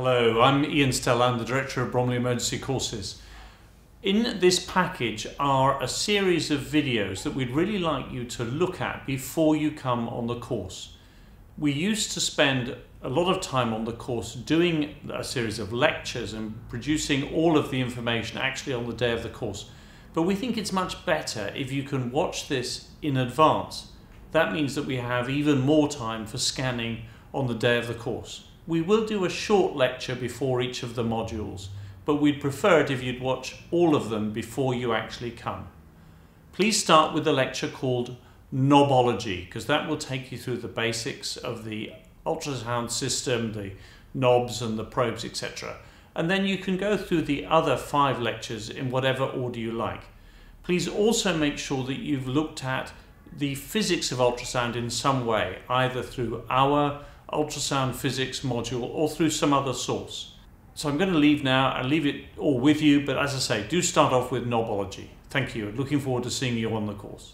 Hello, I'm Ian Stella, I'm the Director of Bromley Emergency Courses. In this package are a series of videos that we'd really like you to look at before you come on the course. We used to spend a lot of time on the course doing a series of lectures and producing all of the information actually on the day of the course. But we think it's much better if you can watch this in advance. That means that we have even more time for scanning on the day of the course. We will do a short lecture before each of the modules but we'd prefer it if you'd watch all of them before you actually come. Please start with the lecture called Knobology, because that will take you through the basics of the ultrasound system, the knobs and the probes, etc. And then you can go through the other five lectures in whatever order you like. Please also make sure that you've looked at the physics of ultrasound in some way, either through our ultrasound physics module or through some other source. So I'm going to leave now and leave it all with you, but as I say, do start off with knobology. Thank you. Looking forward to seeing you on the course.